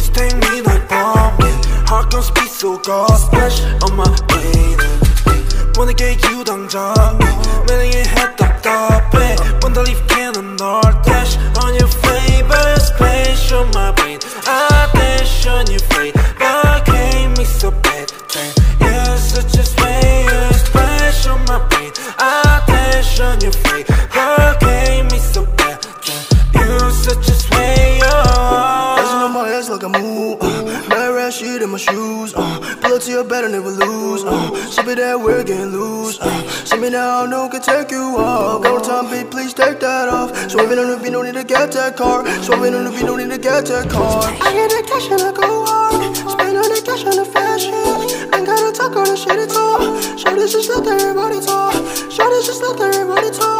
Please take me like bomb Heart gon' speed so God Splash on my brain Wanna get you 당장 매일 head 답답해 Wanna leave cannon 널 Dash shoes. Uh, pull up to your bed and never lose. Uh, sip it that we're getting loose. Uh, see me now, no can take you off. No time, babe, please take that off. Swerving on the beat, no need to get that car. Swerving on the beat, no need to get that car. I get that cash and I go hard. Spend all that cash on the fashion. Ain't gotta talk all the shit at all. This just let everybody talk. This just let everybody talk.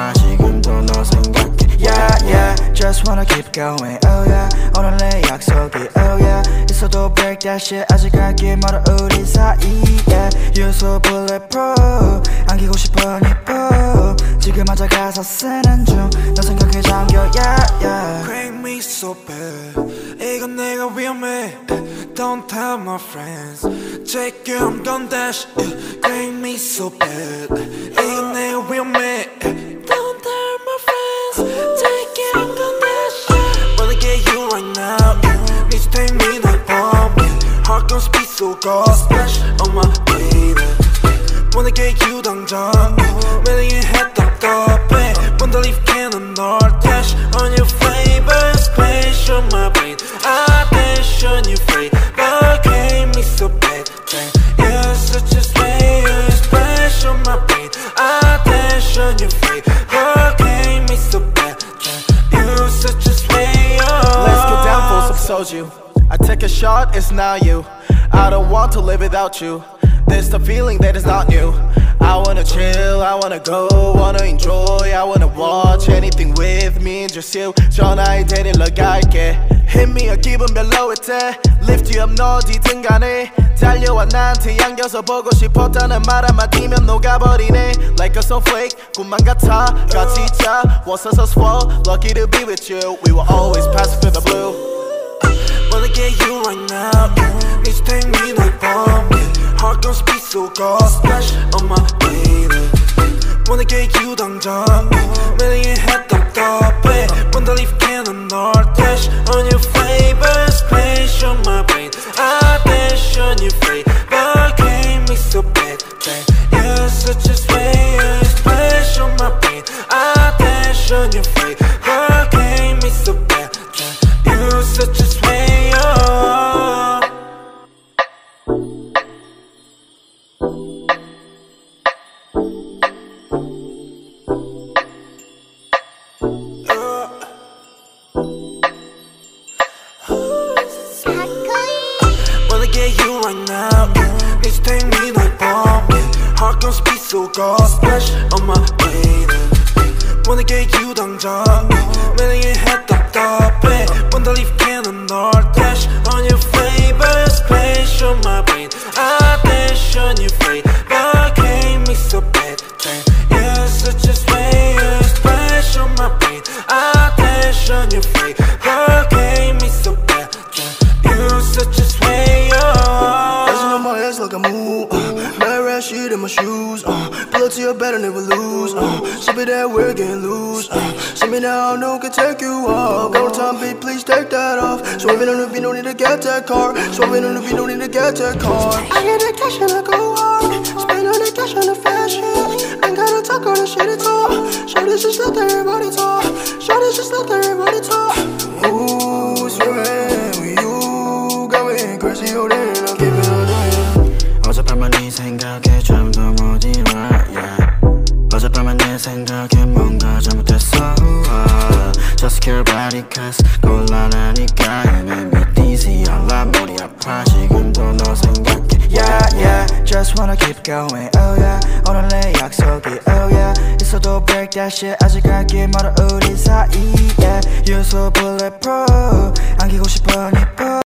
아파 지금도 너 생각해 Yeah yeah Just wanna keep going oh yeah 오늘 내 약속이 oh yeah 있어도 break that shit 아직 갈길 멀어 우리 사이에 You so bulletproof 안기고 싶어 니뽀 지금 앉아 가서 쓰는 중너 생각에 잠겨 yeah yeah Crank me so bad 이건 내가 위험해 Don't tell my friends Take you I'm gon' dash Crank me so bad 이건 내가 위험해 for some soju. I take a shot, it's not you. I don't want to live without you. There's the feeling that is not new. I wanna chill, I wanna go, wanna enjoy, I wanna watch anything with me, just you. 전화에 데리러 갈게. Hit me a 기분 별로일 때, lift you up 너 어디든 간에. 달려와 나한테 안겨서 보고 싶었다는 말 한마디면 녹아버리네. Like a snowflake, 꿈만 같아, 같이 자. Was so swell, lucky to be with you. We will always pass through the blue. Wanna get you right now Please take me like bomb Heart gon' speed so God Splash on my baby Wanna get you 당장 매일 head 답답해 Wanna leave cannon 널 Dash on your flavor Splash on my brain I dash on your fate But can't me so bad Damn, You're such a slayer Splash on my brain I dash on your fate right now Please take me like bomb Heart gon' speed so God Splash on my baby Wanna get you 당장 매일 head 답답해 Wanna leave cannon 널 Dash on your flavor Splash on my brain I dash on your fate But can't me so bad Damn, You're such a slayer Splash on my brain I dash on your fate But can't me so bad Damn, You're such a slayer and never lose. Uh, sip it that we're getting loose. Uh, see me now, no can take you off. No time, babe, please take that off. Swerving on the beat, no need to get that car. Swerving on the beat, no need to get that car. I get that cash and I go hard. Spend all that cash on the fashion. Ain't gotta talk all the shit at all. Show this just let everybody talk. Show this just let everybody talk. Ooh, swerving with you. Got me crazy, oh, then Just care about it cause 곤란하니까 me dizzy 알라 머리 아파 지금도 너 생각해 Yeah yeah just wanna keep going oh yeah 오늘 내 약속이 oh yeah 있어도 break that shit 아직 갈길 멀어 우리 사이에 You're so bulletproof 안기고 싶어 네